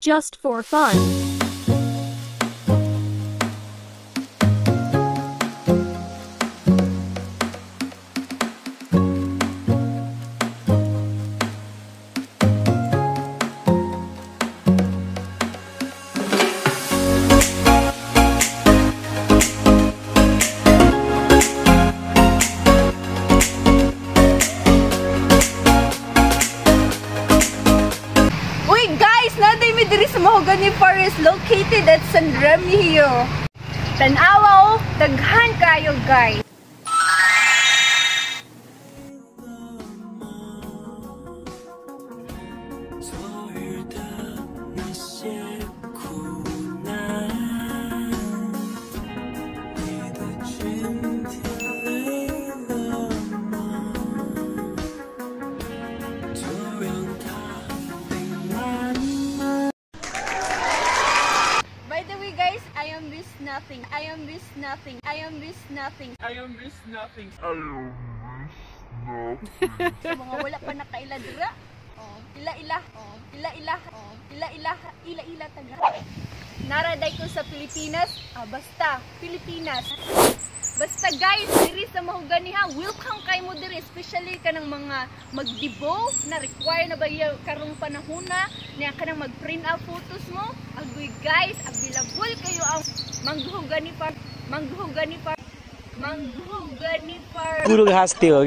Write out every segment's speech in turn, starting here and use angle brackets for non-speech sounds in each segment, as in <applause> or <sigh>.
just for fun. Located at San Remigio. Tanawa oh, daghan kayo guys. Way guys, I am this nothing. I am this nothing. I am this nothing. I am this nothing. <laughs> Sa mga wala pa nakaila dira. Oh, ila-ila. Oh, ila-ila. Oh, ila-ila. Ila-ila taga. Naraday ko sa Pilipinas. Ah, basta Pilipinas. Basta guys, diri sa mahugani ha, welcome kay mo diri, especially kanang mga magdibo na require na ba yung karong panahon na niya kanang mag-print out photos mo. Agoy guys, available kayo ang mangguhugan ni Farm. Mangguhugan ni Farm. Mangguhugan ni Farm. Gulog hastil. <laughs>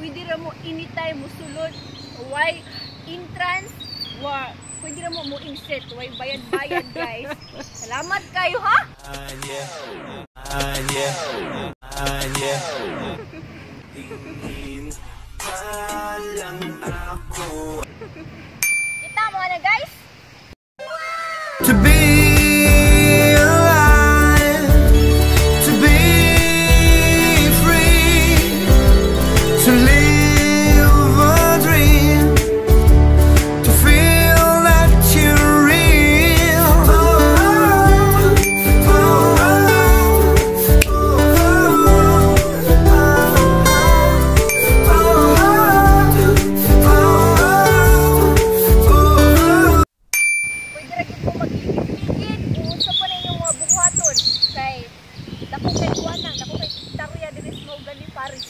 Pwede ra mo anytime musulod. Why entrance? Wa pwede ra mo mo insert. Why bayad-bayad guys. Salamat kayo ha. Uh, yeah. Uh, yeah. Uh, yeah kita <laughs> Paris.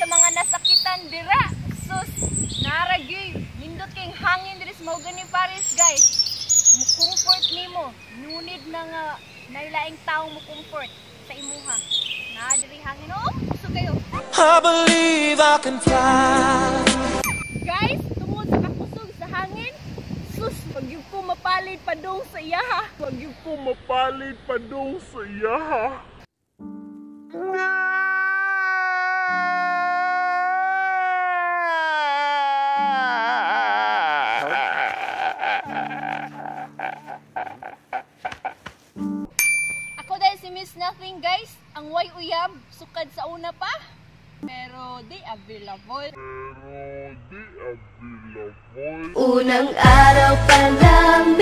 Sa mga nasakitan dira sus nara gyud nindot kay hangin diri sa Mahogany Paris guys. Mo comfort nimo. Nunid na nga nailaing tawo mo comfort sa imuha. Na diri hangin oh so kayo. I believe I can fly. guys tungod sa kakusog sa hangin sus wag gyud ko mapalit padung sa iyaha wag gyud ko Mapalit pa daw sa yaha. Ako Miss Nothing guys, ang way uyab, sukad sa una pa. Pero di available. Pero di available. Unang araw pa lang